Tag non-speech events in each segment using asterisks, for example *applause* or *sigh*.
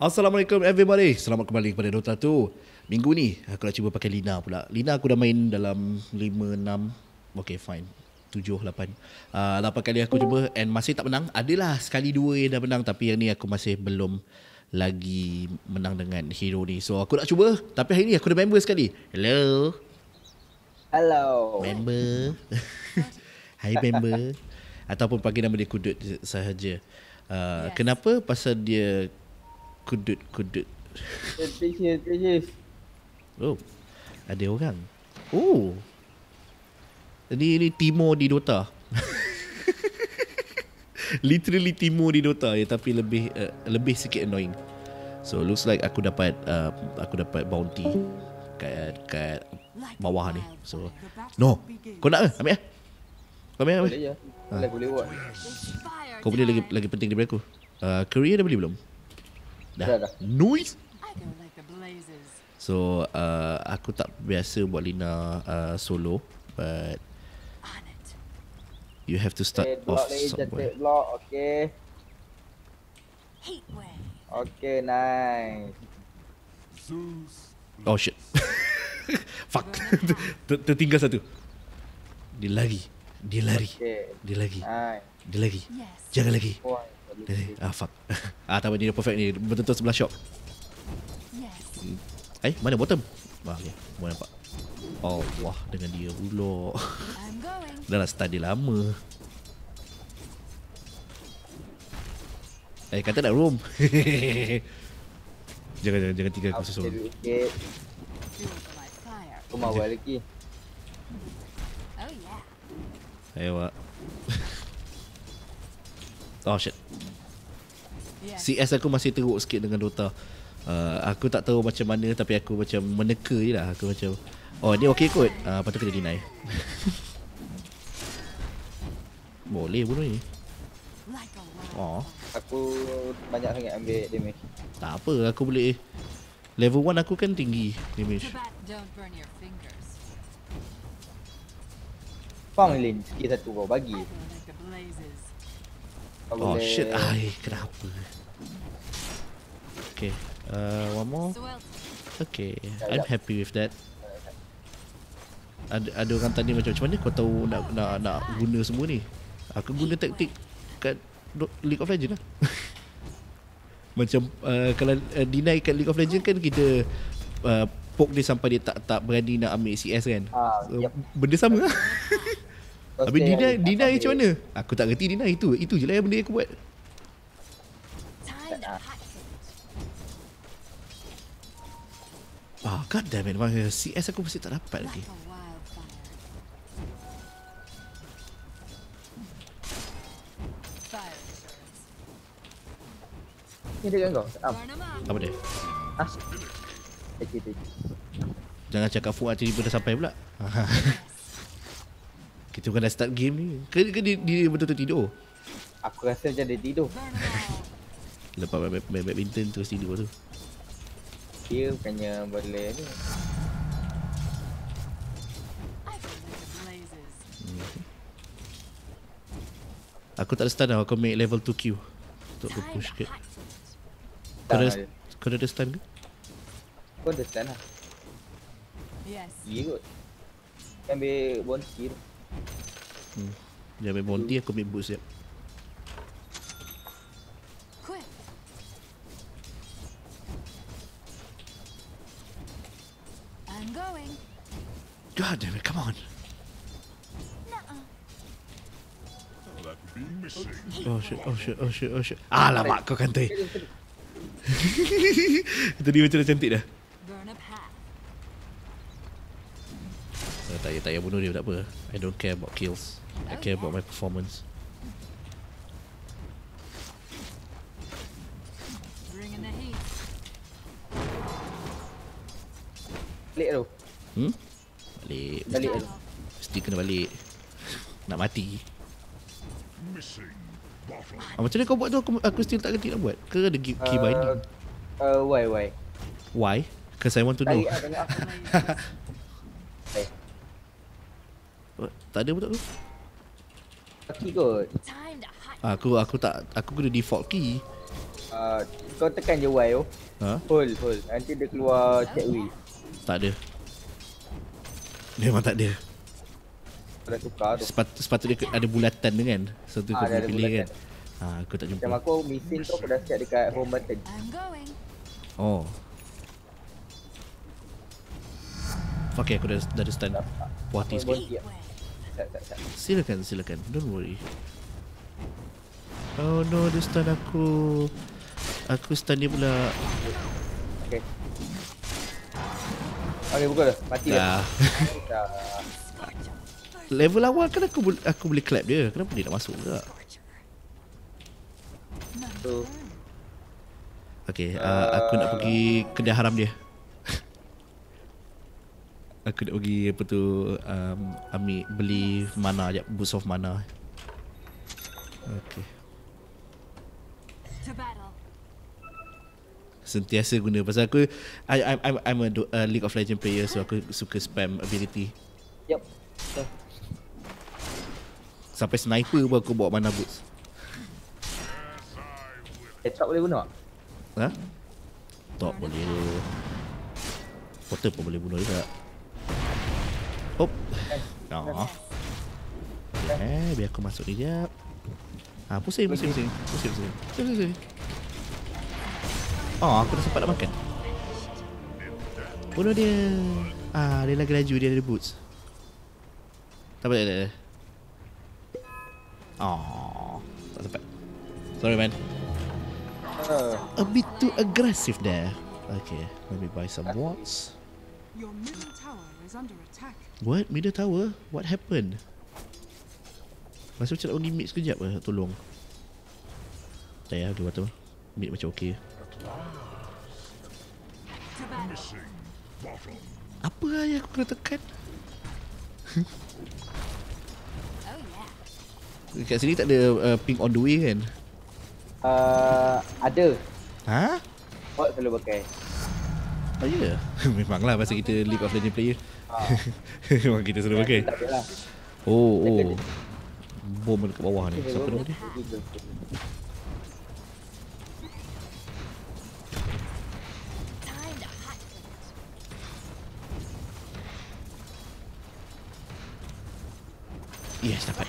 Assalamualaikum everybody. Selamat kembali kepada Dota 2. Minggu ni aku nak cuba pakai Lina pula. Lina aku dah main dalam 5 6. Okay fine. 7 8. Uh, 8 kali aku cuba and masih tak menang. Adalah sekali dua yang dah menang tapi yang ni aku masih belum lagi menang dengan hero ni. So aku nak cuba tapi hari ni aku ada member sekali. Hello. Hello. Member. *laughs* Hai member. *laughs* Ataupun panggil nama dia Kudut sahaja. Uh, yes. Kenapa? Pasal dia kudut-kudut. Patience, patience. Oh, ada orang. Oh. Ini ini Timo di Dota. *laughs* Literally Timo di Dota ya tapi lebih uh, lebih sikit annoying. So looks like aku dapat uh, aku dapat bounty kat kat bawah ni. So no. Kau nak ke? Ambil ah. Kau ambil, ambil. Boleh je. Boleh, boleh buat. Kau boleh lagi lagi penting daripada aku. Uh, career dah beli belum? Dah. Dah, dah. Noise. So uh, aku tak biasa buat Lina uh, solo but you have to start Okay, off somewhere. cantik block. Okay. Okay, nice. Oh shit. *laughs* Fuck. *laughs* Ter- Tertinggal satu. Dia lari. Dia lari. Okay. Dia lagi. Nice. Dia lagi. Jangan lagi. Wah, Dia lagi. Ah fuck. *laughs* ah tak apa ni dia perfect ni. Betul-betul sebelah shop. Eh, mana bottom? Ah, okay. Boleh nampak. Allah dengan dia pula. Dah lah start dia lama. Eh, kata nak room. *laughs* jangan, jangan, jangan tinggal aku Okay, susun. okay. Aku mau buat lagi. Ayo, Wak. Oh, shit. CS aku masih teruk sikit dengan Dota. Uh, aku tak tahu macam mana tapi aku macam meneka je lah. Aku macam, oh ni okey kot. Uh, lepas tu kena deny. *laughs* Boleh bunuh ni. Oh, Aku banyak sangat ambil damage. tak apa. Aku boleh... Level 1 aku kan tinggi damage. Fang Lin, skill satu kau bagi. Kau Oh boleh- shit, ai kenapa? Okay, uh, one more. Okay, I'm happy with that. Ada ada orang tanya macam macam mana kau tahu nak nak nak guna semua ni? Aku guna taktik kat League of Legends lah. *laughs* macam uh, kalau uh, deny kat League of Legends kan kita uh, poke dia sampai dia tak tak berani nak ambil CS kan. Ah, So, yep. Benda sama lah. *laughs* Habis hari, deny tak macam mana? Aku tak kerti deny itu. Itu je lah yang benda yang aku buat. Ah, god damn it. Memang CS aku masih tak dapat lagi. Ni dekat kau. Ah, Apa dia? ah. Jangan cakap Fuad tiba-tiba dah sampai pula. *laughs* Kita bukan dah start game ni. Ke, ke dia, dia betul-betul tidur? Aku rasa macam dia tidur. Lepas main, main badminton terus tidur tu. Dia bukannya boleh ni. Aku tak ada stun tau. Aku make level 2Q. Untuk aku push ke. Kau ada, ada. kau ada stun ke? Kau understand lah. Iya kot. Ambil bounty tu. Hmm. Dia ambil bounty aku ambil boost siap. I'm going. God damn it, come on. Oh shit, oh shit, oh shit, oh shit. Alamak kau kantai. Tadi *laughs* macam dah cantik dah. Uh, tak payah, bunuh dia tak apa. I don't care about kills. I care about my performance. Balik tu. Hmm? Balik. Balik tu. Mesti kena balik. Nak mati. Ah, macam mana kau buat tu aku, aku still tak kerti nak buat? Ke ada key, key binding? Uh, why, why? Why? Because I want to know. *laughs* Tarik lah, tengok. Eh, What? Tak ada betul tu? kaki kot. Aku aku tak aku guna default key. Uh, Uh, kau tekan je Y tu. Ha? Hold, hold. Nanti dia keluar check wheel. Tak ada. Memang tak ada. Kau dah tukar tu. Sepat, sepatutnya ke- ada bulatan tu kan. So tu Ah, kau dia boleh ada pilih kan. bulatan. Ha, aku tak jumpa. Macam aku mesin tu aku dah siap dekat home button. Oh. Okay, aku dah, dah ada stun. Puas hati sikit. Tak? Tak, tak, tak. Silakan, silakan. Don't worry. Oh no, dia stun aku. Aku stun dia pula. Okay. Okay, buka dah. Mati dah. Dah. *laughs* Level awal kan aku boleh aku boleh clap dia. Kenapa dia nak masuk pula? Tu. Okay, uh, aku nak pergi kedai haram dia. Aku nak pergi apa tu um, ambil beli mana jap boost of mana. Battle. Sentiasa guna pasal aku I I'm I'm, I'm a do, uh, League of Legend player so aku suka spam ability. Yup. Betul. Sampai sniper pun aku bawa mana boost. Headshot boleh bunuh tak? Ha? Tak boleh tu. Porter pun boleh bunuh juga. Hop. Oh. Eh, biar aku masuk jap. Ha, pusing, pusing, pusing. Pusing, pusing. Pusing, pusing. Oh, aku dah sempat nak makan. Bunuh dia. Ah, dia lagi laju, dia ada boots. Tak apa, tak apa. Oh, tak sempat. Sorry, man. Uh, A bit too aggressive there. Okay, let me buy some watts. Your middle tower is under attack. What? Middle tower? What happened? Masa macam nak pergi mid sekejap lah, tolong. Tak payah, dia kata mid macam battle. Apa lah yang aku kena tekan? Oh *laughs* yeah. Kat sini tak ada uh, ping on the way kan? uh, ada. Ha? Bot selalu pakai. Oh ya? Yeah. *laughs* Memanglah pasal kita League of Legends player. Ah. *laughs* Memang kita selalu pakai. Lah. Oh, oh. Bom dekat bawah ni. Siapa nama dia? Yes, dapat.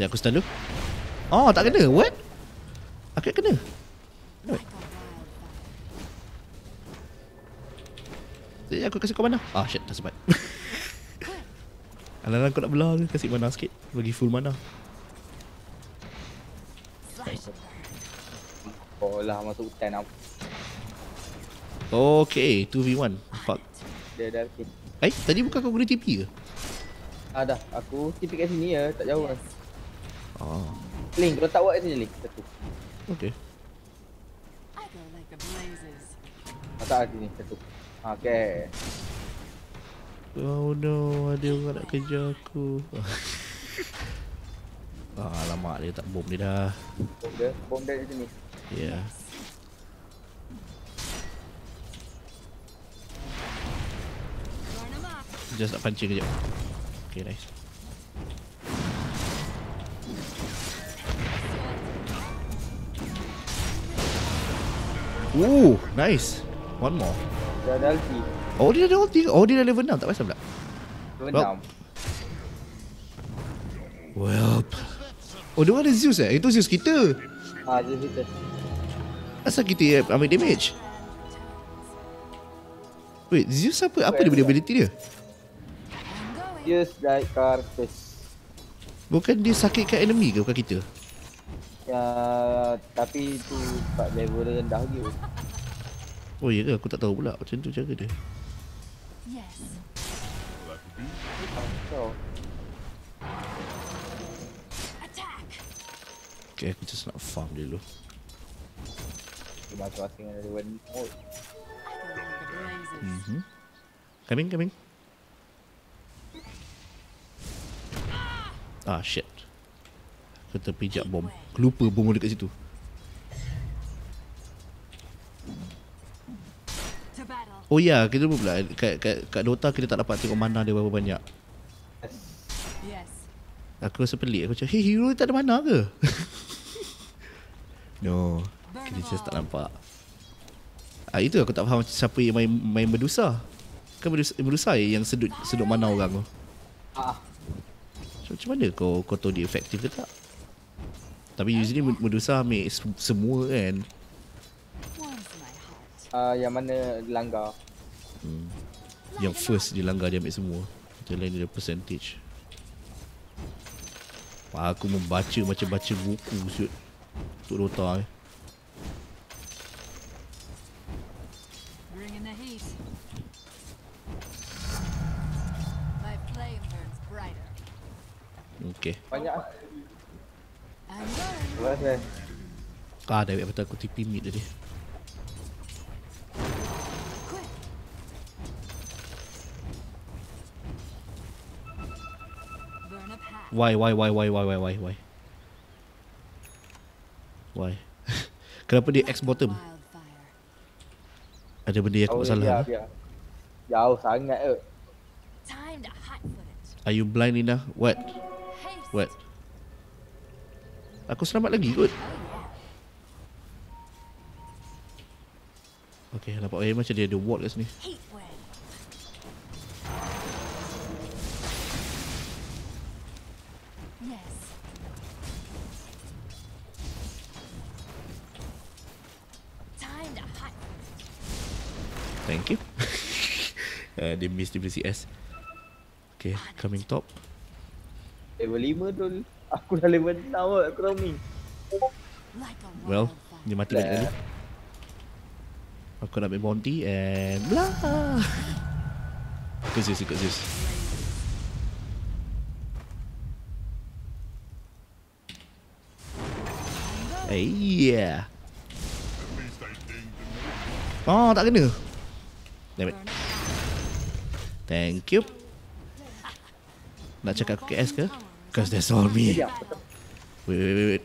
Ya, aku stun dulu. Oh, tak kena. What? Aku kena. Aku kasih kau mana? Ah, shit, dah sempat. Alang-alang kau nak belah ke? Kasih mana sikit. Bagi full mana. Oh lah masuk hutan apa. Okay, 2v1. Fuck. Dia dah okay. Eh, tadi bukan kau guna TP ke? Ah dah, aku tipi kat sini ya, tak jauh kan. Oh, Link, kalau tak buat kat sini Link, satu. okay. Ah, tak sini, satu. Okay. Oh no, ada orang nak kejar aku. *laughs* ah, alamak dia tak bom dia dah. Bom dia, bom dia di sini. Ya. Yeah. Just nak pancing kejap. Okay, nice. Ooh, nice. One more. Dia ada ulti. Oh, dia ada ulti ke? Oh, dia dah level 6. Tak pasal pula. Rendam. Well. Oh, dia ada Zeus eh? Itu Zeus kita. Ah, dia kita. Asal kita ambil damage? Wait, Zeus apa? Apa dia punya ability dia? Just like Cartus. Bukan dia sakitkan enemy ke? Bukan kita? Ya, tapi tu sebab level dia rendah lagi. Oh, iya ke? Aku tak tahu pula. Macam tu cara dia. Yes. Okay, aku just nak farm dulu. dia masing-masing ada blazes. Mm-hmm. Coming, coming. Ah, shit. Aku terpijak bom. Lupa bom ada kat situ. To battle. Oh ya, kita lupa pula. Kat, kat, kat Dota kita tak dapat tengok mana dia berapa banyak. Yes. Yes. Aku rasa pelik. Aku cakap, hey hero tak ada mana ke? *laughs* no. Kita just tak nampak ah, Itu aku tak faham Siapa yang main main Medusa Kan Medusa, Medusa yang sedut sedut mana orang tu Ah, so, Macam mana kau kau tahu dia efektif ke tak Tapi usually Medusa ambil se- semua kan ah, yang mana langgar. Yang first dia langgar dia ambil semua Yang lain dia percentage Wah, Aku membaca macam baca buku siut Untuk Dota eh Bring in the heat. My flame burns brighter. Okay Banyak. Going. Terima kasih. Ah, dah betul aku TP mid tadi Why, why, why, why, why, why, why, why? Why? *laughs* Kenapa dia X bottom? Ada benda yang aku Oh, salah? biar, biar. Jauh sangat ke? It. Are you blind enough? What? What? Aku selamat lagi kot. Oh yeah. Okay, nampak air macam dia ada ward kat sini. Thank you. uh, *laughs* dia miss dia beli CS. Okay, coming top. Level 5 tu. Aku dah level 6 kot. Aku. Like a Well, dia mati banyak kali. Aku nak ambil bounty and blah. Ikut Zeus, ikut Zeus. Eh, yeah. Oh, tak kena. Damn it. Thank you. Nak cakap aku KS ke? Cause that's all me. Sekejap. Wait, wait, wait, wait.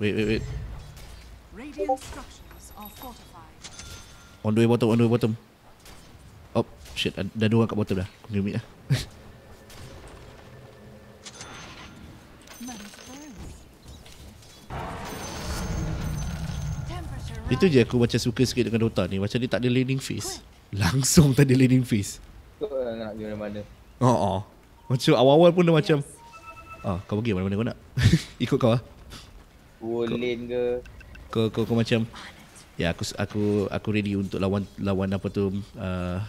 Wait, wait, wait. On the way bottom, on the way bottom. Oh, shit. ad- Dah dua kat bottom dah. Aku kena mid lah. *laughs* Itu je aku macam suka sikit dengan Dota ni. Macam dia tak ada laning phase. Langsung tak ada laning phase. Kau nak pergi mana-mana. Oh, oh. Macam awal-awal pun dah macam. Ah, kau pergi mana-mana kau nak. *laughs* Ikut kau lah. Dua lane ke. Kau, kau, kau macam. Ya, aku aku aku ready untuk lawan lawan apa tu. Uh,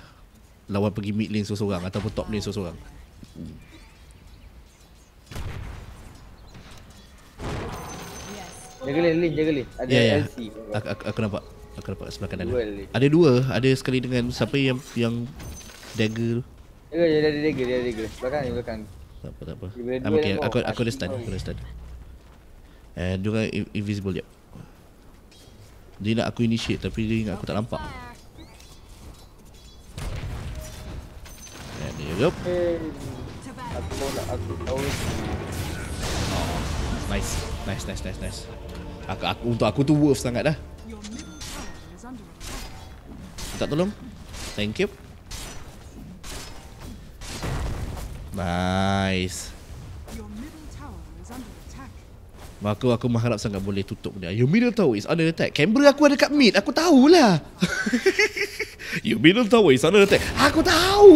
lawan pergi mid lane seorang-seorang ataupun top lane seorang-seorang. Jaga lane, lane, jaga lane. Ada Ya, ya. LC. Aku, aku, aku nampak. Aku nampak sebelah kanan. Duel ni. Ada dua. Ada sekali dengan siapa yang yang dagger tu. Jaga, dia ada dagger, dia ada dagger. Belakang ni, belakang. Tak apa, tak apa. I'm duel okay. Aku, aku ada stun. Aku ada stun. And dia orang in- invisible jap. Dia nak aku initiate tapi dia ingat aku tak nampak. And there you go. Eh, aku nak, aku tahu. Nice. Nice, nice, nice, nice. Aku, aku, untuk aku tu worth sangat dah. Tak tolong. Thank you. Nice. Attack. Aku mengharap sangat boleh tutup dia. Your middle tower is under attack. Canberra aku ada kat mid. Aku tahulah. *laughs* Your middle tower is under attack. Aku tahu.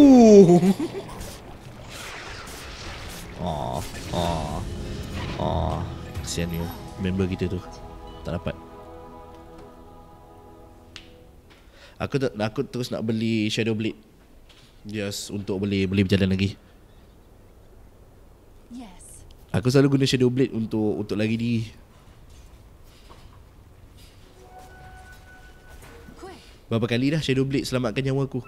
Oh, oh, oh. Kesian you. Member kita tu. Tak dapat. Aku tak, aku terus nak beli Shadow Blade. Just untuk boleh boleh berjalan lagi. Yes. Aku selalu guna Shadow Blade untuk untuk lagi di. Berapa kali dah Shadow Blade selamatkan nyawa aku.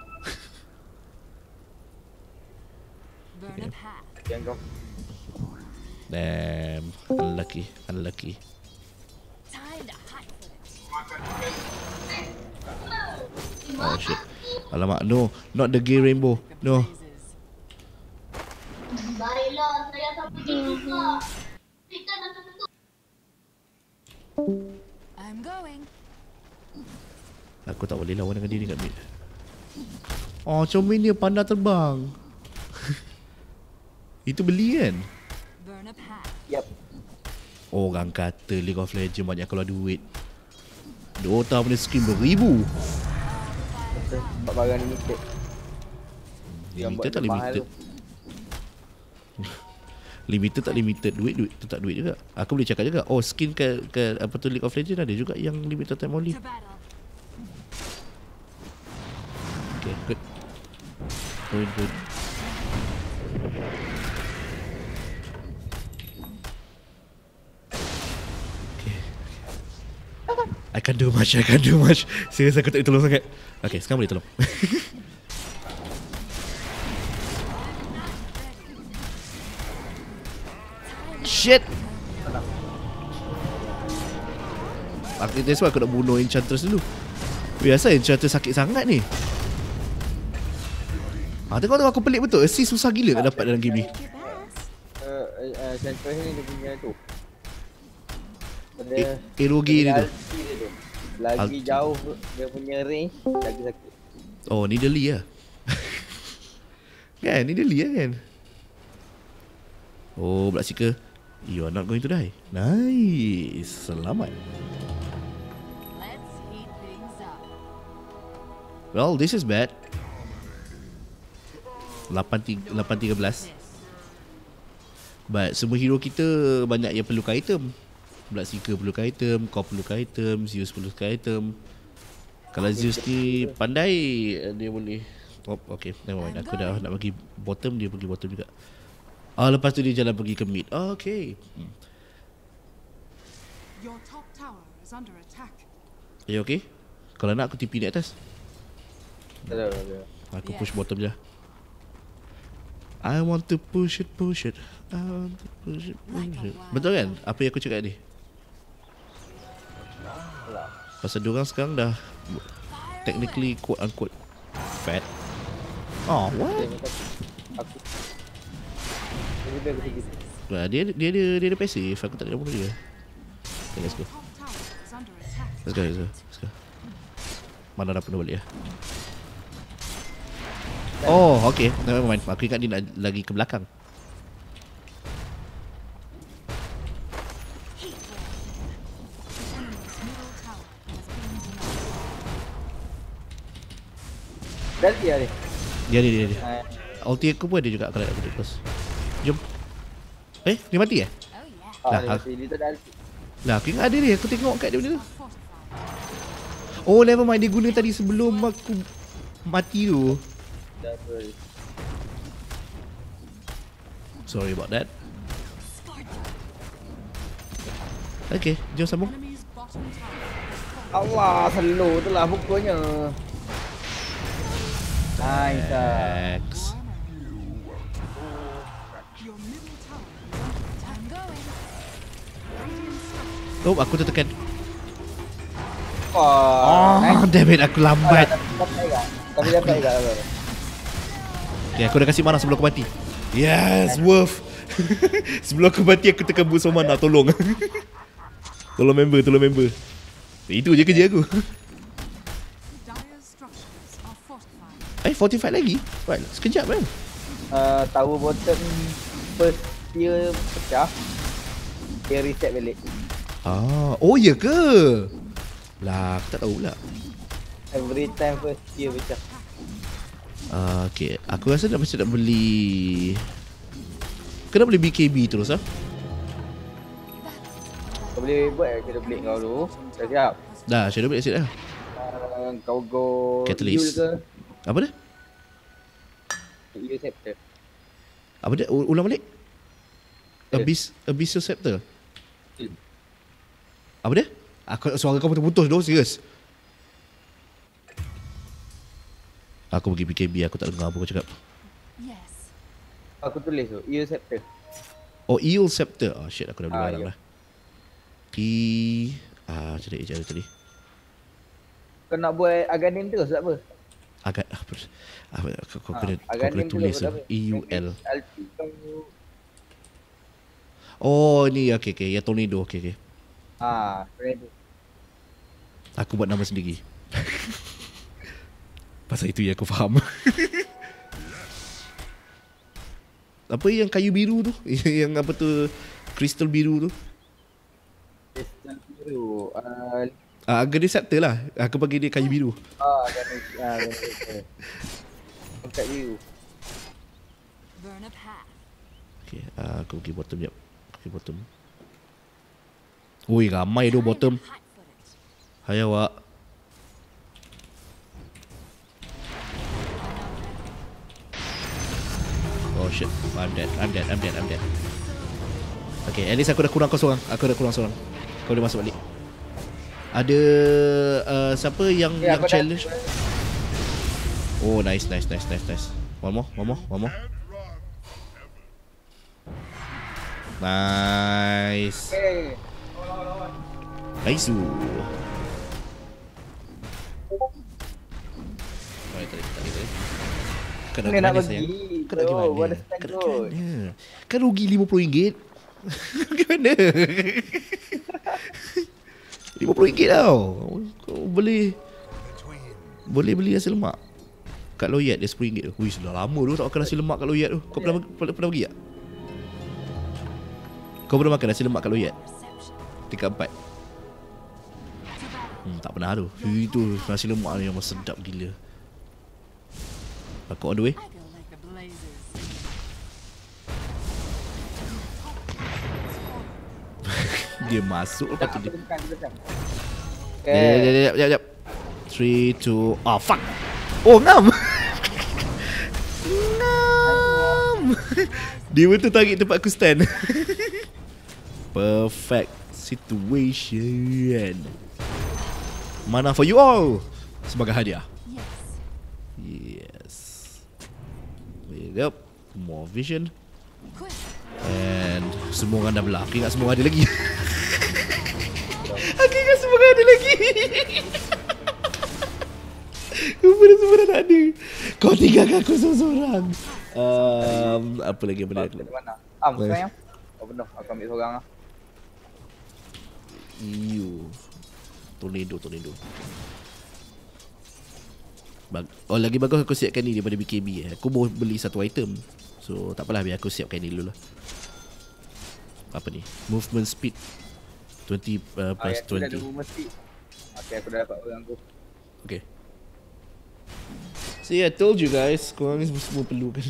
Yang kau. Damn Unlucky Unlucky Time to hot-foot it. Oh shit Alamak no Not the gay rainbow No. Baiklah, saya tak pergi juga. Kita dah tutup. I'm going. Aku tak boleh lawan dengan dia dekat mid Oh comel dia panda terbang *laughs* Itu beli kan. Yap. Orang kata League of Legends banyak kalau duit Dota punya skin beribu. Sebab barang limited. Limited tak limited. *laughs* Limited tak limited duit duit tu tak duit juga. Aku boleh cakap juga. Oh skin ke ke apa tu League of Legends ada juga yang limited time only. Okay, good. Good, good. Can't do much, I can't do much. Serius aku tak boleh tolong sangat. Okay, sekarang boleh tolong. *laughs* Shit! Aku that's why aku nak bunuh Enchantress dulu. Biasa Enchantress sakit sangat ni. Ah, tengok tu aku pelik betul. Assist susah gila nak dapat dalam game ni. Uh, uh, Center ni dia punya tu. Benda E- erogi dia tu. ulti dia tu. Lagi Ulti. jauh dia punya range, lagi sakit. Oh, ni Deli lah. kan, ni Deli lah kan? Oh, Black Seeker. You are not going to die. Nice. Selamat. Let's heat things up. Well, this is bad. 8-13. But semua hero kita banyak yang perlukan item. Black Seeker perlukan item, kau perlukan item, Zeus perlukan item. Kalau Zeus ni pandai dia boleh top. Okay, never mind. Aku dah nak bagi bottom dia pergi bottom juga. Ah lepas tu dia jalan pergi ke mid. Ah, okay. Hmm. Your top tower is under attack. You okay? Kalau nak aku TP di atas. Tak ada. Aku push bottom je. I want to push it, push it. I want to push it, push it. Betul kan? Apa yang aku cakap ni? Pasal diorang sekarang dah technically quote unquote fat. Oh, what? Aku. Nah, dia dia dia dia ada passive. Aku tak ada bunuh dia. Okay, let's go. Let's go, let's go. Let's go. Mana dah penuh balik ya? Oh, okay. Never mind. Aku ingat dia nak lagi ke belakang. Dah dia ni. Dia dia dia. dia. Ah, Ulti aku pun ada juga kalau aku close. Jom. Eh, dia mati eh? Oh ah. Dah, dia mati. Dia tak ada ulti. Lah, aku ingat ada dia. Aku tengok kat dia benda tu. Oh, never mind. Dia guna tadi sebelum aku mati tu. Ada. Sorry about that. Okay, jom sambung. Allah, slow tu lah pukulnya. Structures Oh, aku tertekan. Wah, Oh, damn it. Aku lambat. Tapi dapat juga. Okay, aku dah kasih mana sebelum aku mati. Yes, worth. *laughs* sebelum aku mati, aku tekan boost mana. Tolong. *laughs* tolong member, tolong member. Itu je kerja aku. *laughs* fortified. Eh, 45 lagi? Right, sekejap kan? Uh, tower bottom first tier pecah. Dia reset balik. Ah, oh ya ke? Lah, aku tak tahu lah. Every time first tier pecah. Ah, okay. Aku rasa nak macam nak beli... Kena beli BKB terus ah. Kau boleh buat eh, kena beli kau dulu. Dah siap. Dah, Shadow Blade asyik dah. Uh, kau go Catalyst. Ke? Apa dia? Yul Scepter. Apa dia? U- Ulang balik. Eh. Abyss, Abyssal Scepter. Hmm. Apa dia? Aku suara kau putus-putus doh, serius. Aku pergi BKB, aku tak dengar apa kau cakap. Yes. Aku tulis tu. Yul Scepter. Oh, Eel Scepter. Oh shit, aku dah beli Ah, barang ya. dah. P... Ah, cari je tadi. Kau nak buat Aganim terus tak apa? Agak... Apa, apa kau, kau Ah, kena, kau kena tulis tu. E-U-L. Oh, ni okay, okay. Ya, Tornado. Okay, okay. Ah, ready. Aku buat nama sendiri. *laughs* Pasal itu yang aku faham. *laughs* apa yang kayu biru tu? *laughs* yang apa tu? Kristal biru tu? Crystal biru. Uh, Ah, uh, receptor lah. Aku bagi dia kayu biru. Ah, gana. Ah, gana. Angkat biru. Burn a path. Okay, uh, aku pergi bottom jap. Aku pergi bottom. Ui, ramai tu bottom. Hai awak. Oh shit, I'm dead, I'm dead, I'm dead, I'm dead. Okay, at least aku dah kurang kau seorang. Aku dah kurang seorang. Kau boleh masuk balik. Ada uh, siapa yang Ya, yang aku dah- challenge? Oh, nice, nice, nice, nice, nice. One more, one more, one more. Nice. Okay. Nice. Tadi, tadi, tadi. Ni nak mana, sayang? Nak bro. pergi mana? Kot. pergi mana? Kan rugi RM50. *laughs* Gimana? *laughs* RM50 tau. Kau boleh boleh beli nasi lemak. Kat Loyat dia RM10 tu. Ui, sudah lama tu tak makan nasi lemak kat Loyat tu. Kau pernah pernah, pernah pergi tak? Kau pernah makan nasi lemak kat Loyat? Tingkat empat hmm, Tak pernah tu Itu nasi lemak ni memang sedap gila Aku on the way Dia masuk lepas tu dia tekan, aku tekan. Jap jap Okay. jap jap jap 3, 2, ah fuck Oh ngam *laughs* Ngam *laughs* Dia betul tarik tempat aku stand *laughs* Perfect situation Mana for you all Sebagai hadiah Yes. Yes. Yep. More vision. Quick. And semua orang dah belah. Aku ingat semua ada lagi. Aku ingat semua orang ada lagi. Rupanya semua dah tak ada. Kau tinggalkan aku seorang-seorang. Um, apa lagi benda aku Dari mana? Ah, musuh Eh. yang? Oh benar, aku ambil seorang lah. Iyo. Tornado, tornado. Bag- oh lagi bagus aku siapkan ni daripada BKB eh. Aku mau beli satu item. So tak apalah biar aku siapkan ni dulu lah. Apa ni? Movement speed 20 uh, Ah, plus dah ada 20. mesti. Okay, aku dah dapat orang aku. Okay. See, I told you guys, korang ni semua, perlukan.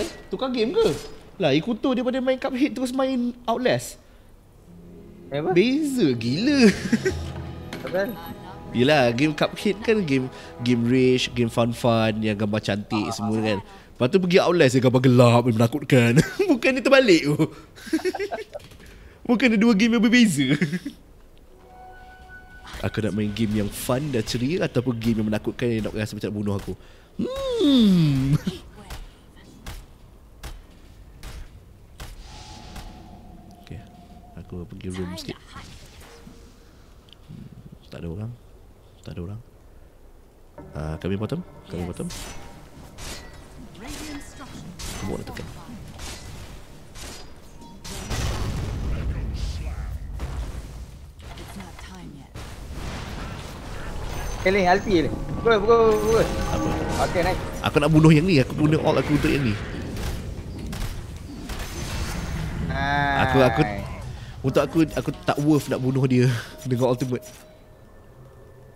Eh, tukar game ke? Lah, Ikuto daripada main Cuphead terus main Outlast. Apa? Beza gila. Pasal? Yelah game Cuphead kan game game rage, game fun-fun yang gambar cantik semua kan. Lepas tu pergi Outlast yang gambar gelap dan menakutkan. *laughs* Bukan dia terbalik tu. *laughs* Bukan dia dua game yang berbeza. Aku nak main game yang fun dan ceria ataupun game yang menakutkan yang nak rasa macam nak bunuh aku. Hmm. okay. Aku pergi room sikit. hot Tak ada orang. Tak ada orang. Ah, kami bottom. Kami bottom. Bawa nak tekan. Eh, Lin, Alpi Lin. Pukul, pukul, pukul. Apa? Okay, nice. Aku nak bunuh yang ni. Aku bunuh all aku untuk yang ni. Aku aku untuk aku aku tak worth nak bunuh dia dengan ultimate.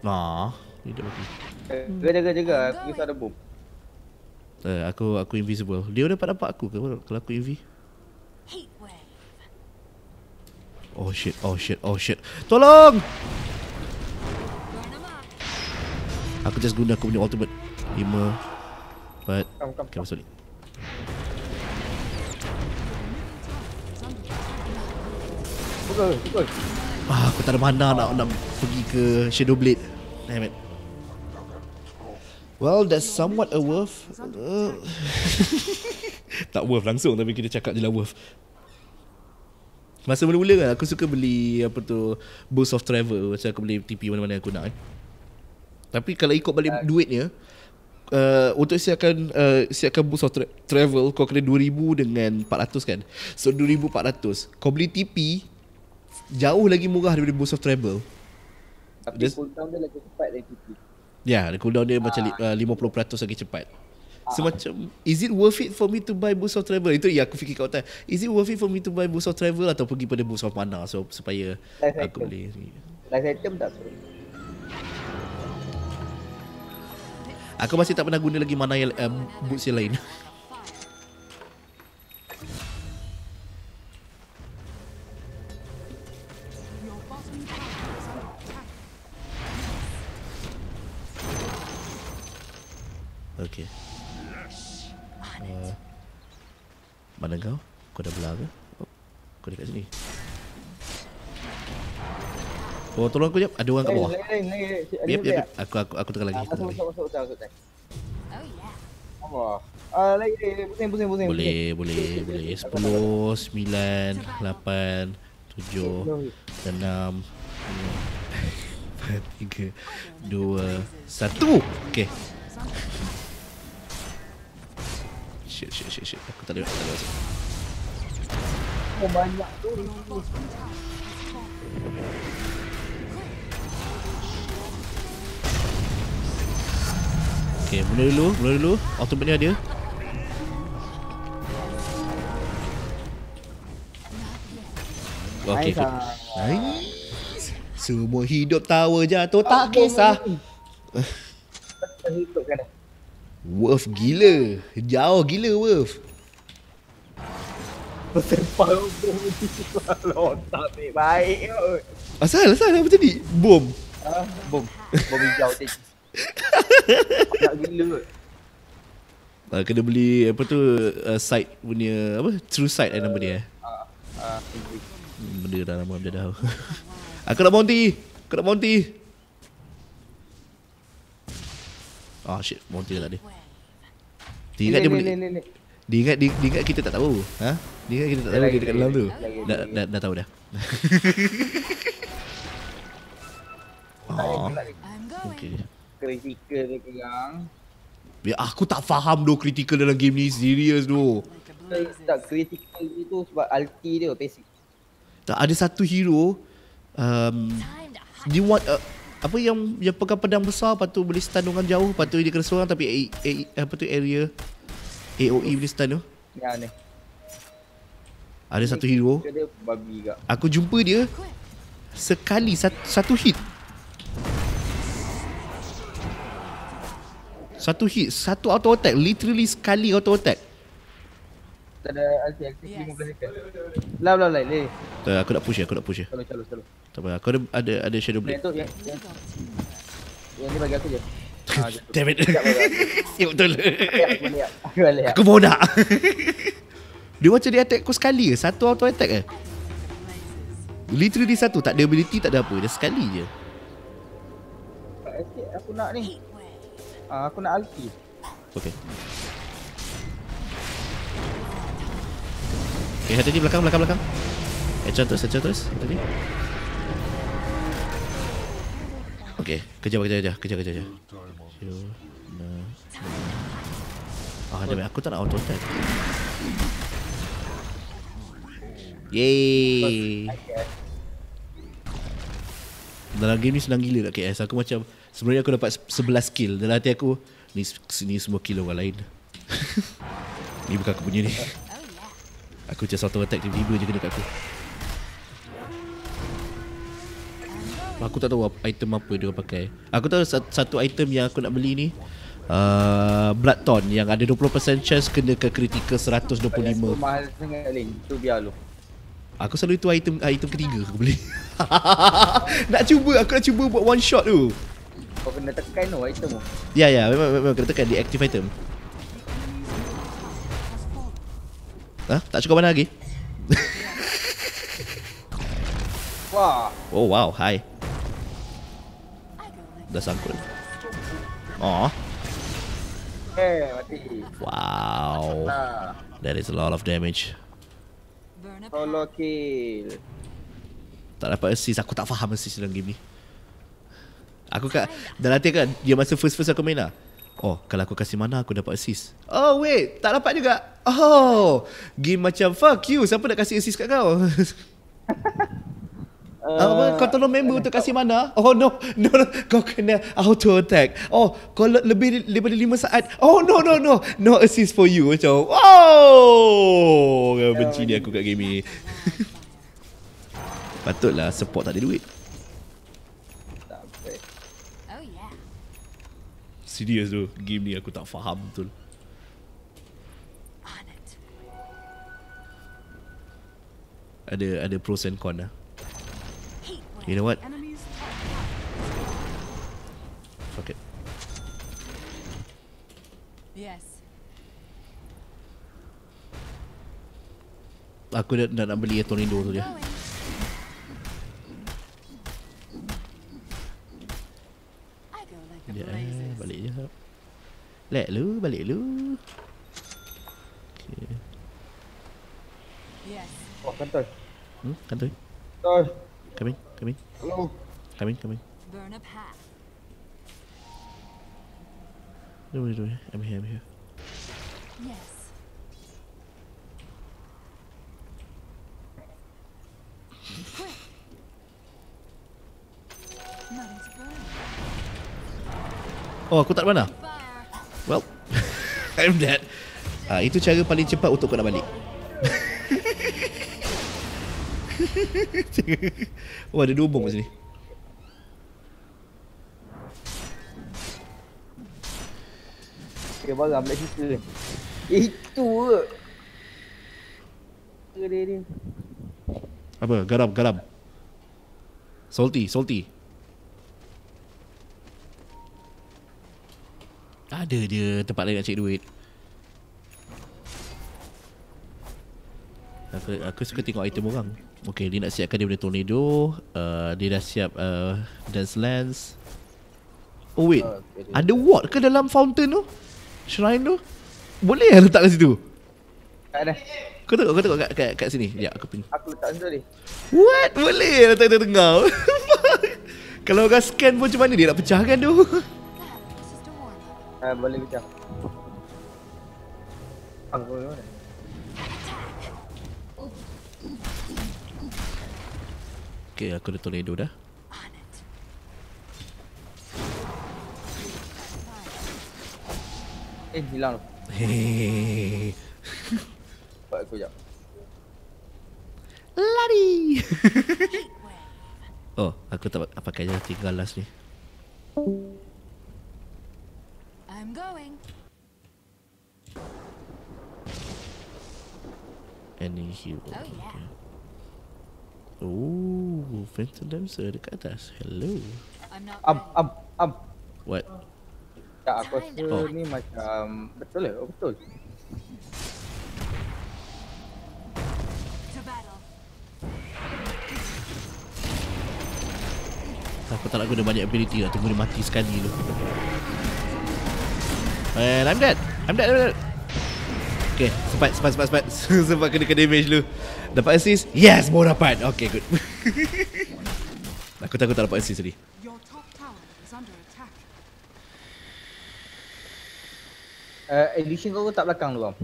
Nah, ni dah mati. Jaga, jaga, jaga. Aku risau ada bom. Eh, aku aku invisible. Dia dapat dapat aku ke kalau aku invi? Oh shit, oh shit, oh shit. Tolong! Aku just guna aku punya ultimate. 5 4 Come, come, Okay, masuk ni. Pukul, pukul. Ah, aku tak ada mana nak nak pergi ke Shadow Blade. Damn it. Well, that's somewhat a worth. Uh, *laughs* tak worth langsung tapi kita cakap je lah worth. Masa mula-mula kan aku suka beli apa tu Boost of Travel macam aku boleh TP mana-mana aku nak kan. Tapi kalau ikut balik duitnya uh, untuk siapkan uh, siapkan Boost of tra- Travel kau kena 2000 dengan 400 kan. So 2400 kau beli TP jauh lagi murah daripada Boost of Travel. Tapi Just- cooldown dia lagi cepat dari TP. Ya, yeah, cooldown dia macam li- uh, 50% lagi cepat. So macam Is it worth it for me to buy Boost of Travel Itu yang aku fikir kat otak Is it worth it for me to buy Boost of Travel Atau pergi pada Boost of Mana So supaya Life Aku cycle. boleh. Last item tak suruh. Aku masih tak pernah guna lagi mana yang uh, boots yang lain. Okay. Uh, mana kau? Kau dah belah ke? Oh, kau dekat sini. Oh, tolong aku jap. Ada orang kat bawah. Lain, lain, lain, lain. Ada Yep, dia. yep, yep. Aku aku aku tengah lagi. Ah, Masuk, masuk, lagi. masuk, masuk. Oh yeah. Allah. Ah, lain, lain, lain. Pusing, pusing, pusing. Boleh, boleh, boleh. 10, 9, 8, 7, 6, 5, 4, 3, 2, 1. Okay. Shit, shit, shit, shit. Aku tak ada, tak ada masuk. Oh, banyak tu. Okay, mula dulu, mula dulu. Ultimate ni ada. Okay, Nice, okay. Nice. Semua hidup tawa jatuh tak kisah. Worth gila. Jauh gila worth. Sempal bom ni. Lontak baik-baik. kot. Asal, asal apa jadi? Bom. Ah, bom. Bom hijau tadi. Gila kot. Uh, kena beli apa tu uh, site punya apa true site eh nama dia eh. Ah, agree. Hmm, Benda dah lama benda dah. *laughs* Aku nak bounty. Aku nak bounty. Ah shit, bounty dah tak ada. Dia ingat dia boleh ni, ni, ni. dia ingat dia, dia ingat kita tak tahu. Ha? Dia ingat kita tak tahu dia dekat dalam tu. Dah dah dah tahu dah. Oh, *laughs* okay. Critical dia kurang. Ya, aku tak faham doh critical dalam game ni serius doh. Tak, critical itu sebab ulti dia basic. Tak ada satu hero um, dia want uh, apa yang yang pegang pedang besar lepas tu boleh stun orang jauh lepas tu dia kena seorang tapi a, a, apa tu area AOE boleh stun tu. Yang ni. Ada satu hero aku jumpa dia sekali satu, satu hit. Satu hit, satu auto attack, literally sekali auto attack. Tak ada ulti, ulti 15 second. Lah, lah, lah, lah. Tak, aku nak push ya, aku nak push ya. Selalu, selalu, selalu. Tak apa, aku ada ada, ada shadow Yang blade. tu, yang, yang, yang ni bagi aku je. *laughs* Ah. Damn it. *laughs* Siap betul. Ya, *laughs* aku mau nak. dia macam dia attack aku sekali je, satu auto attack eh. Literally satu, tak ada ability, tak ada apa. Dia sekali je. Tak Aku nak ni. Ah, aku nak ulti. Okay. Okay, hati-hati belakang, belakang, belakang. Headshot terus, headshot terus. Hati-hati. Okay, kejar, kejar, kejar, kejar, kejar, kejar. Sure. Nah. Ah, damn it, aku tak nak auto attack. Yeay. Dalam game ni senang gila kat KS. Aku macam sebenarnya aku dapat 11 kill. Dalam hati aku ni ni semua kill orang lain. *laughs* ni bukan aku punya ni. Aku just auto attack tiba-tiba je kena kat aku. Aku tak tahu item apa dia pakai. Aku tahu sat- satu item yang aku nak beli ni uh, Blood Taunt yang ada 20% chance kena ke critical 125. Aku mahal sangat Lin. Tu biar lu. Aku selalu itu item item ketiga aku beli. *laughs* nak cuba, aku nak cuba buat one shot tu. Kau kena tekan tu item tu. Ya ya, memang memang kena tekan di active item. Ha? Tak cukup mana lagi? *laughs* Wah. Oh wow, hi. Dah sangkut. Oh, Eh, mati. wow. Nah. That is a lot of damage. Solo kill. Tak dapat assist, aku tak faham assist dalam game ni. Aku kat dalam hati kan dia masa first first aku main lah. Oh, kalau aku kasih mana aku dapat assist. Oh wait, tak dapat juga. Oh, game macam fuck you, siapa nak kasih assist kat kau? Uh, *laughs* Apa kau tolong member untuk kasih mana? Oh no, no, no. kau kena auto attack. Oh, kau le- lebih daripada 5 saat. Oh no no no, no assist for you macam. Oh, kau benci ni aku kat game ni. *laughs* Patutlah support tak ada duit. Serius tu, game ni aku tak faham betul. Ada ada pros and con lah. You know what? Fuck it. Yes. Aku dah, dah nak beli tornado tu je. Going. I go like the Ya, eh, blazes. balik je. Lek lu, balik lu. Okay. Yes. Oh, kantoi. Hmm, kantoi. Kantoi. Come in, come in, Hello. come in, come in. Burn a path. Don't worry, don't worry. I'm here, I'm here. Yes. Oh, aku tak mana? Well, *laughs* I'm dead. Ah, itu cara paling cepat untuk kau nak balik. *laughs* oh, ada dua bom kat sini. Dia barang pula cerita ni. Itu ke? Ke dia ni? Apa? Garam, garam. Salty, salty. Ada je tempat lain nak cari duit. Aku, aku suka tengok item orang. Okay, dia nak siapkan dia punya tornado. Uh, dia dah siap uh, dance lance. Oh wait, Oh, okay, dia- ada ward ke dalam fountain tu? Shrine tu? Boleh lah letak kat situ? Tak ada. Kau tengok, kau tengok kat, kat, kat sini. Ya, aku pergi. Aku letak situ ni. What? Boleh letak di tengah. *laughs* Kalau orang scan pun macam mana dia nak pecahkan tu? *laughs* Ah, boleh pecah. Aku boleh mana? Okay, aku dah. On it. Eh, hilang tu. Hehehe. *laughs* Buat aku jap. Lari. *laughs* Oh, aku tak pa- pakai je tinggal last ni. I'm going. Any hero. Oh, yeah. Oh, Phantom Dancer dekat atas. Hello. I'm not Am, ready. am, am. What? Tak, aku rasa Oh. ni macam... Betul ke? Oh, betul. Battle. Aku tak nak guna banyak ability lah. Tunggu dia mati sekali dulu. And I'm dead. I'm dead. I'm dead. Okay, sempat, sempat, sempat, sempat. *laughs* sempat kena kena damage dulu. Dapat assist? Yes, mau dapat. Okay, good. *laughs* aku takut tak dapat assist tadi. Uh, edition kau tak belakang tu, Am.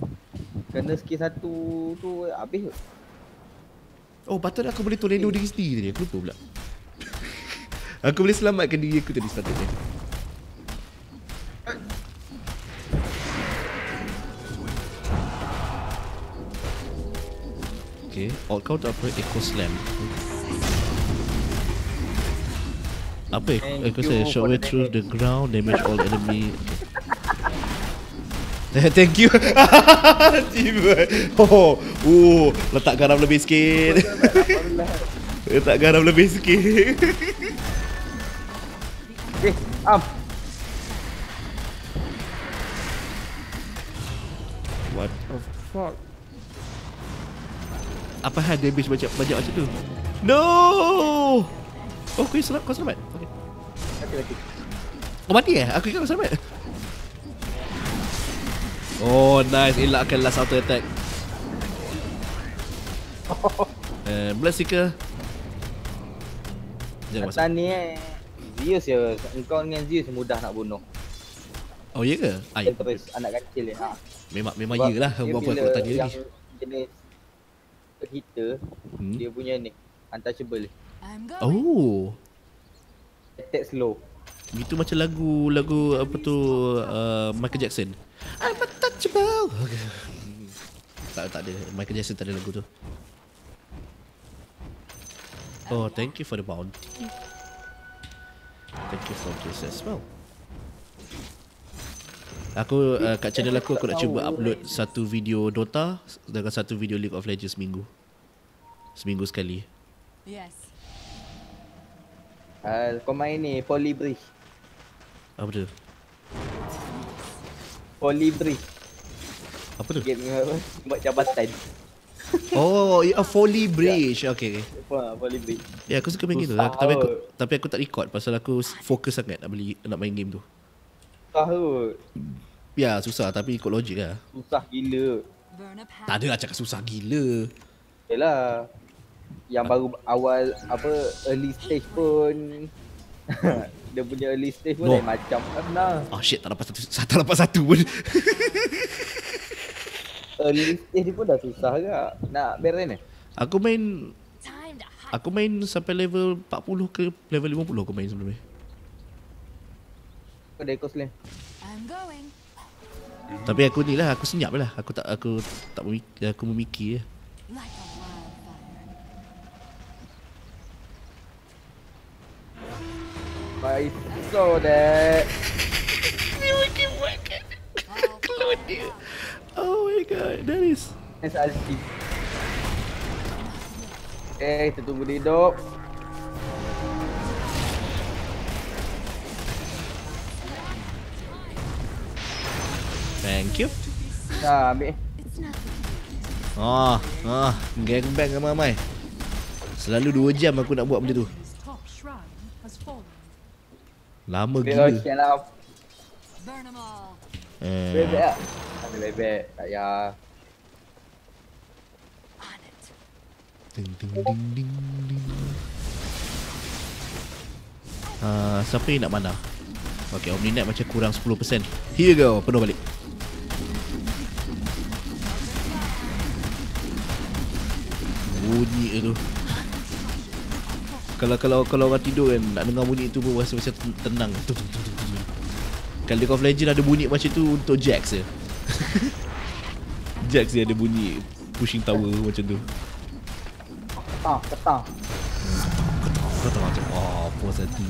Kena skill satu tu habis ke? Oh, patut aku boleh tornado diri sendiri tadi. Aku lupa pula. *laughs* aku boleh selamatkan diri aku tadi sepatutnya. Okay, alt kau apa? Echo Slam. Apa Echo, Slam? the through the ground, damage all enemy. *laughs* Thank you. *laughs* Tiba. Oh, oh, letak garam lebih sikit. *laughs* letak garam lebih sikit. Eh, Am. What the fuck? Apa hal damage banyak banyak macam tu? No! Oh, kau selamat, kau selamat. Okay. Mati mati. Kau mati eh? Aku ingat kau selamat. Oh, nice. Elakkan last auto attack. *laughs* Eh, Bloodseeker. Jangan masuk. Atas ni eh. Zeus ya. Engkau dengan Zeus mudah nak bunuh. Oh, ya ke? Ay, Terus anak kecil ni. Ha. memang memang Sebab iyalah. Buat apa aku nak tanya yang ni. Jenis hitter, Hmm? dia punya ni untouchable. Oh. Attack slow. Itu macam lagu lagu apa tu uh, Michael Jackson. I'm untouchable. Okay. Tak tak ada Michael Jackson tak ada lagu tu. Oh, thank you for the bounty. Thank you for this as well. Aku uh, kat channel aku aku nak cuba upload satu video Dota dengan satu video League of Legends seminggu. Seminggu sekali. Yes. Uh, kau main ni, Polybridge. Apa tu? Polybridge. Apa tu? Game apa? Buat jabatan. *laughs* Oh, ya, Foley Bridge. Okay, okay. Apa, Polybridge. Ya, aku suka main game tu. Susah Tapi aku tapi aku tak record pasal aku fokus sangat nak beli nak main game tu. Susah kot. Ya, susah tapi ikut logik lah. Susah gila. Tak ada lah cakap susah gila. Yelah. Yang baru awal apa early stage pun *laughs* dia punya early stage pun No. lain macam kan lah. Oh shit, tak dapat satu, tak dapat satu pun. *laughs* Early stage dia pun dah susah agak. Nak beres ni. aku main aku main sampai level 40 ke level 50 aku main sebelum ni. Kau dah ikut slam. I'm going. Tapi aku ni lah, aku senyap lah. Aku tak aku tak memikir, aku memikir je. I saw that. Oh my god, that is Alfie. Eh, kita tunggu dia hidup. Thank you. Dah ambil. Nothing. Ah, ah, gangbang ramai-ramai. Selalu 2 jam aku nak buat benda tu. Lama gila. Lah. All. Bebek Eh, lah. Ambil bebek. Tak payah. It. ding ding ding ding ding. Ah, siapa yang nak mana? Okay, Omninet macam kurang 10%. Here go, penuh balik. Bunyi tu. Kalau kalau kalau orang tidur kan nak dengar bunyi tu pun rasa macam ten- tenang. Tu, tu, tu, tu, tu. Kalau League of Legends ada bunyi macam tu untuk Jax je. *laughs* Jax dia ada bunyi pushing tower macam tu. Ketang, ketang. Kau tahu macam oh puas hati.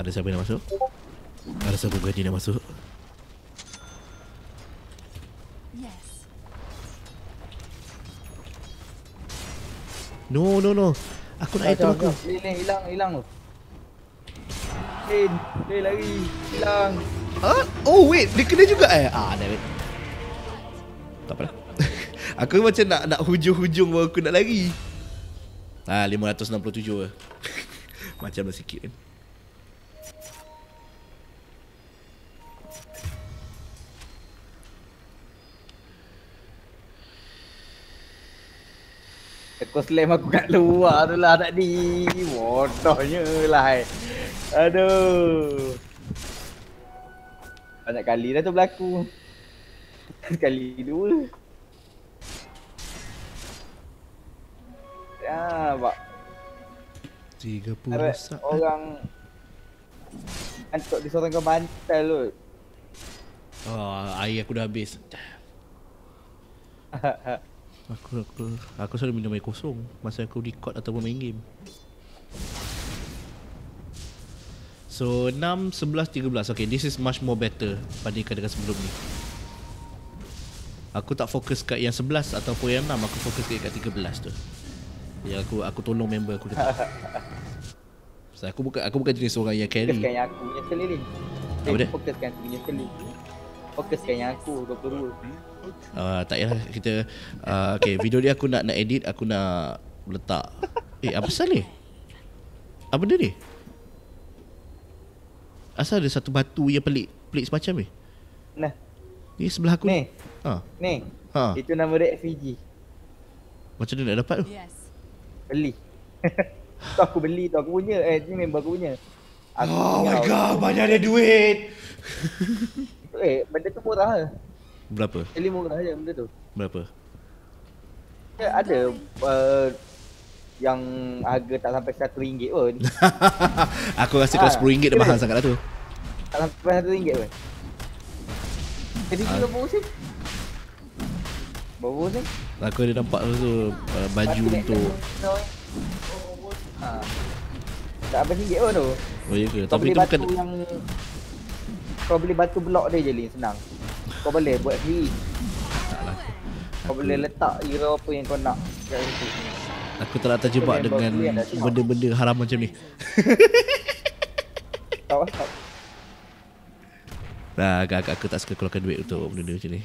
Ada siapa yang nak masuk? Ada siapa berani nak masuk? Yes. No no no. Aku nak item aku. Lin, hilang, hilang tu. Lin lari. Hilang. Ah? Oh wait, dia kena juga eh. Ah, damn it. Tak apalah. *laughs* aku macam nak nak hujung-hujung baru aku nak lari. Ah, 567 lah. *laughs* macam dah sikit kan. Aku slam aku kat luar tu lah tadi. Bodohnya lah. eh. Aduh. Banyak kali dah tu berlaku. *laughs* Sekali dua. Ya, pak. 30 Ada saat. orang Antuk disorangkan bantal tu. Oh, air aku dah habis. *laughs* Aku aku aku selalu minum air kosong masa aku record ataupun main game. So 6 11 13. Okay, this is much more better bandingkan dengan sebelum ni. Aku tak fokus kat yang 11 ataupun yang 6, aku fokus kat 13 tu. Ya aku aku tolong member aku dekat. so, *laughs* aku bukan aku bukan jenis orang yang carry. Fokuskan yang aku punya sekali ni. Apa dia? Fokuskan aku punya sekali. Fokuskan yang aku 22. Uh, tak payah kita uh, Okay video ni aku nak nak edit Aku nak letak Eh apa pasal ni Apa benda ni Asal ada satu batu yang pelik Pelik semacam ni Nah, Ni sebelah aku ni, ha. ni. Ha. Itu nama dia FVG. Macam mana nak dapat tu Yes. Beli. *laughs* tu aku beli tu aku punya. Eh, ni member aku punya. Aku Oh my god Banyak ada duit *laughs* Eh, benda tu murah lah. Berapa Really murah je benda tu. Berapa Dia ada uh, yang harga tak sampai RM1 pun. *laughs* Aku rasa kalau Ah, RM10 dah kira. mahal sangat lah tu tak sampai RM1 pun. Jadi kilo berapa sen? Berapa sen? Aku ada nampak tu uh, Baju Batu untuk. Ha. Tak habis ringgit pun tu. Oh ya ke? Kau Tapi beli itu batu bukan yang kau beli batu blok dia je Lin, senang. Kau boleh buat taklah. Kau boleh letak hero apa yang kau nak kat situ. Aku tak nak terjebak Kau dengan member dah tengok. benda-benda haram macam ni. *laughs* Tak? Nah, agak-agak aku tak suka keluarkan duit untuk benda-benda macam ni.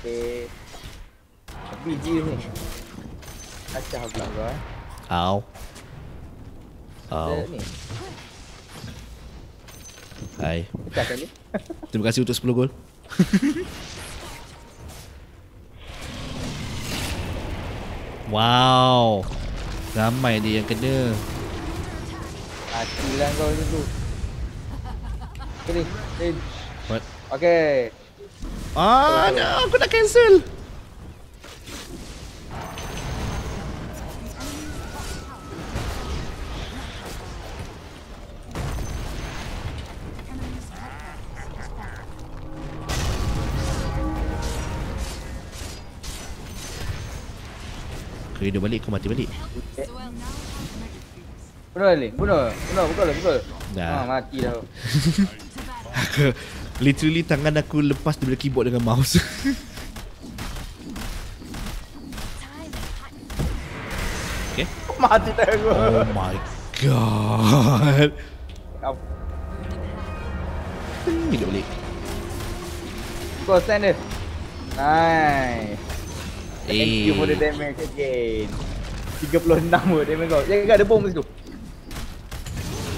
Okay. BG ni. Kacau pula kau eh. Au. Au. Ni. Hai. *laughs* Terima kasih untuk 10 gol. *laughs* wow. Ramai dia yang kena. Matilah kau dulu. Lin. What? Okay. Ah, no, aku nak cancel. Kau hidup balik, kau mati balik. Bunuh Lin. Bunuh. Bunuh. Pukul. Pukul. Dah. Ha, mati dah. *laughs* Aku literally tangan aku lepas daripada keyboard dengan mouse. *laughs* okay. mati dah aku. Oh my god. Kau Hidup balik. Kau stand dia. Nice. Thank you for the Eh. damage again. 36 pun damage kau. Jangan ada bom situ.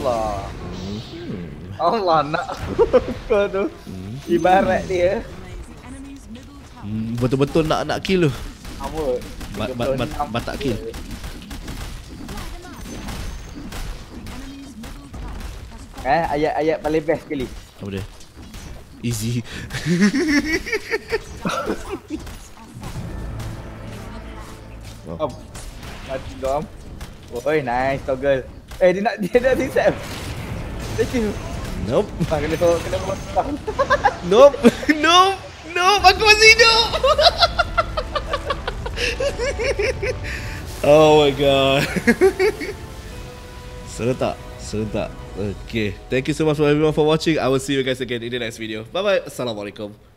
Allah. Allah nak *laughs* kau tu. Ibarat dia. Hmm, betul-betul nak nak kill tu. Apa? Ba- ba- ba- 36 batak kill. Eh, ayat-ayat paling best sekali. Apa dia? Easy. *laughs* Om. Mati kau om. Oi, nice toggle. Eh, dia nak dia nak reset. Thank you. nope. Ah, kena kena potong. Nope. nope. Nope. Aku masih hidup. oh my god. Seru tak? Seru tak? Okay. Thank you so much for everyone for watching. I will see you guys again in the next video. Bye bye. Assalamualaikum.